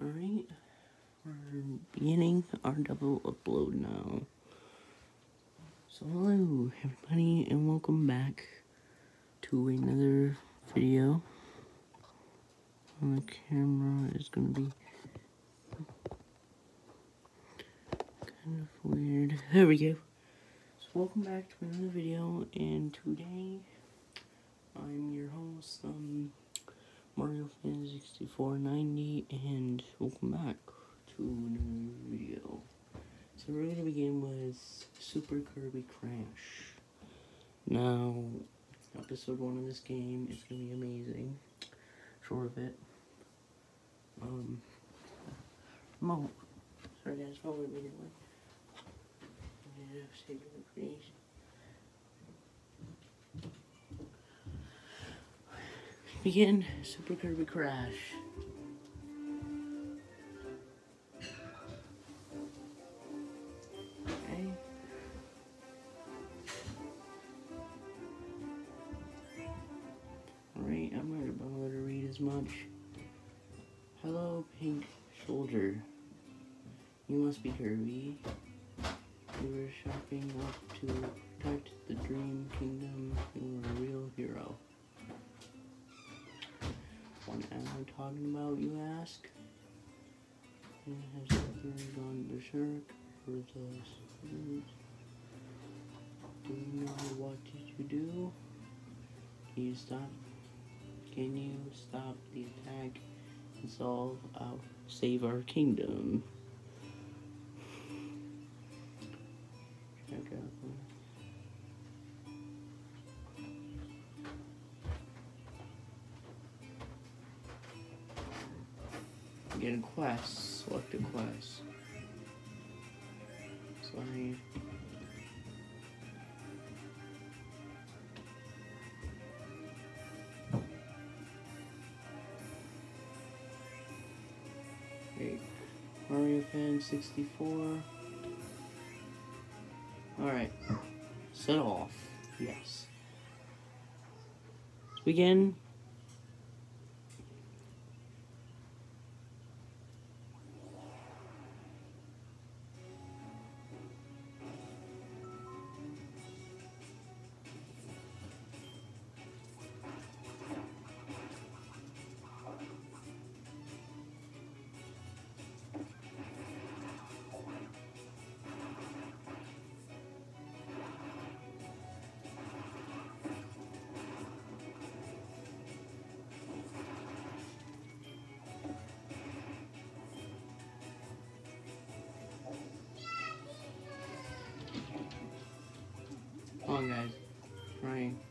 Alright, we're beginning our double upload now. So hello everybody and welcome back to another video. On the camera is gonna be kind of weird. There we go. So welcome back to another video and today I'm your host, um Mario Fan 6490 and welcome back to another video. So we're gonna begin with Super Kirby Clash. Now, episode one of this game is gonna be amazing. Short of it. Um, Mo. Sorry guys, Mo immediately. Yeah, save it for creation. Begin Super Kirby Clash. Okay. Alright, I'm gonna bother to read as much. Hello, Pink Soldier. You must be Kirby. You were shopping up to protect the Dream Kingdom. You were a real hero. What am I talking about, you ask? And Has something gone berserk for the Do you know what did you do? Can you stop? Can you stop the attack and solve out save our kingdom? Mario Fan 64. Alright. Set off. Yes. Begin. On, guys. Trying.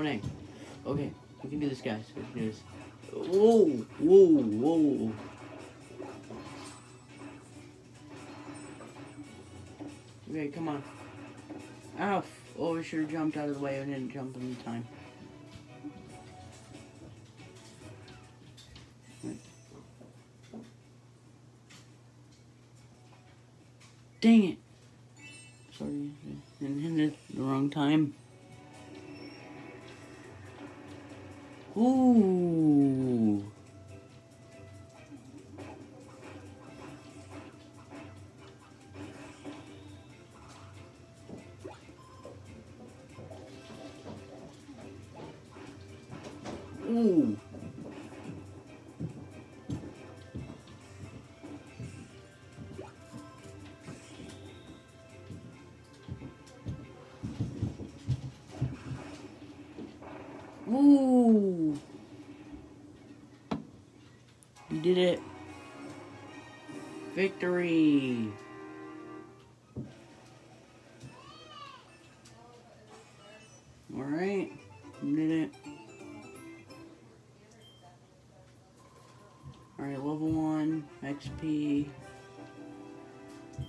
Oh, dang. Okay, we can do this, guys. We can do this. Whoa, whoa, whoa. Okay, come on. Ow. Oh, I should have jumped out of the way. I didn't jump in time. Dang it. Sorry, I hit it the wrong time. Ooh. Ooh. did it. Victory! Alright, did it. Alright, level 1, XP,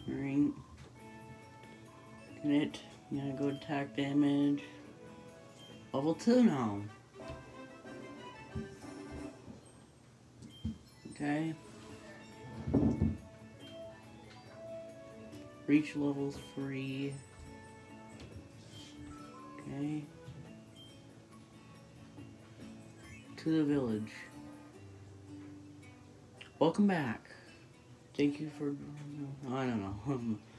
ring, did I'm gonna go attack damage, level 2 now. Okay. Reach level 3. Okay. To the village. Welcome back. Thank you for. I don't know.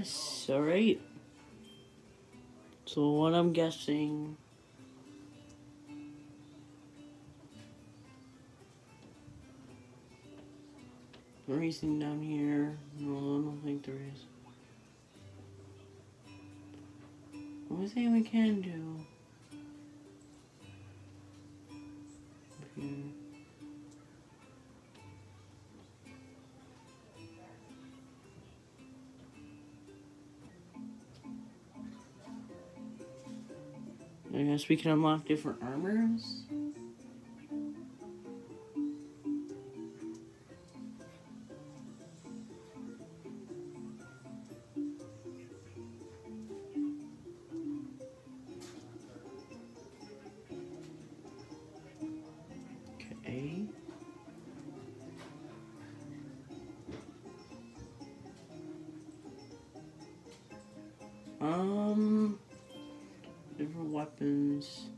Yes, alright. So what I'm guessing anything down here? No, I don't think there is. Only thing we can do. Here. I guess we can unlock different armors. Um, weapons.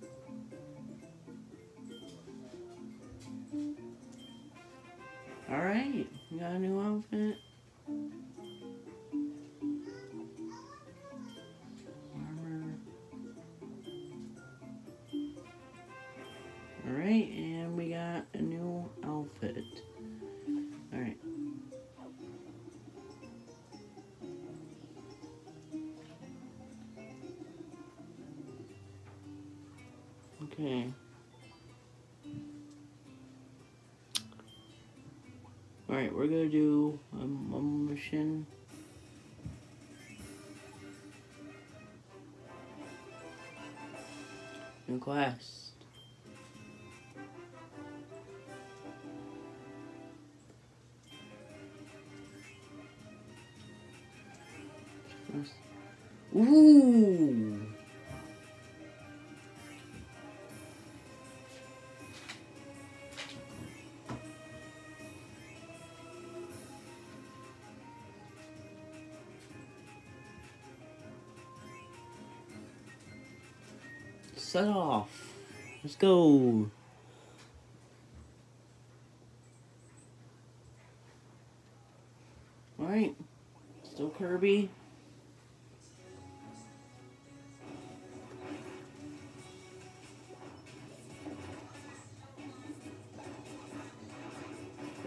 Okay. Alright, we're gonna do um, a mission. New quest. Ooh! Set off. Let's go. Alright. Still Kirby.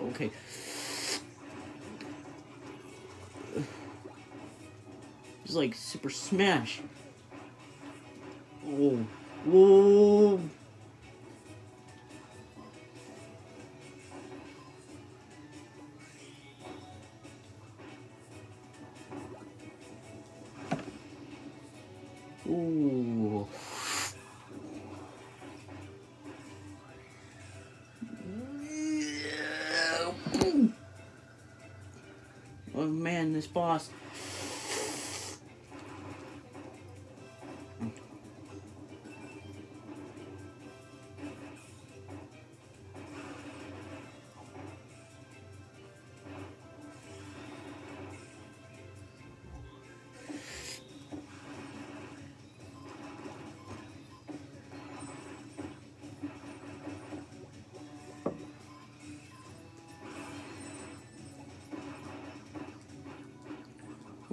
Okay. It's like Super Smash. Whoa. Whoa. Ooh. Oh man, this boss.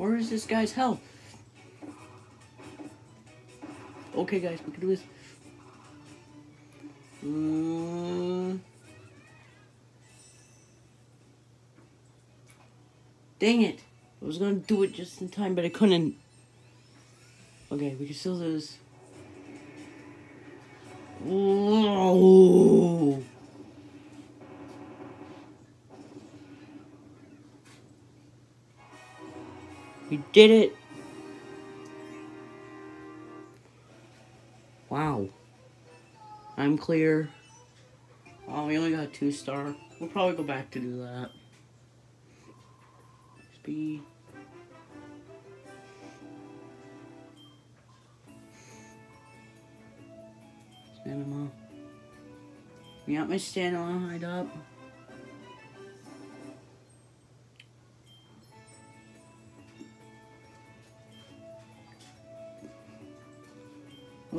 Where is this guy's help? Okay, guys, we can do this. Mm. Dang it! I was gonna do it just in time, but I couldn't. Okay, we can still do this. Whoa! We did it! Wow. I'm clear. Oh, we only got two star. We'll probably go back to do that. Speed. Stamina. You got my stamina lined up.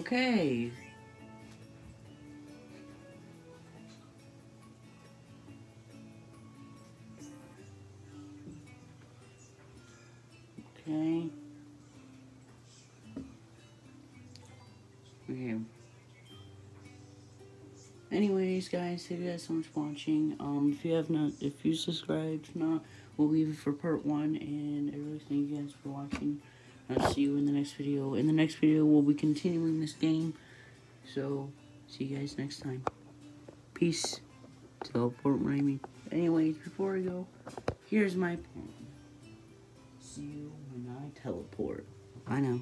Okay. Okay. Okay. Anyways, guys, thank you guys so much for watching. Um, if you have not, if you subscribed, not, we'll leave it for part one. And I really thank you guys for watching. I'll see you in the next video. In the next video, we'll be continuing this game. So, see you guys next time. Peace. Teleport Raimi. Anyways, before I go, here's my plan. See you when I teleport. I know.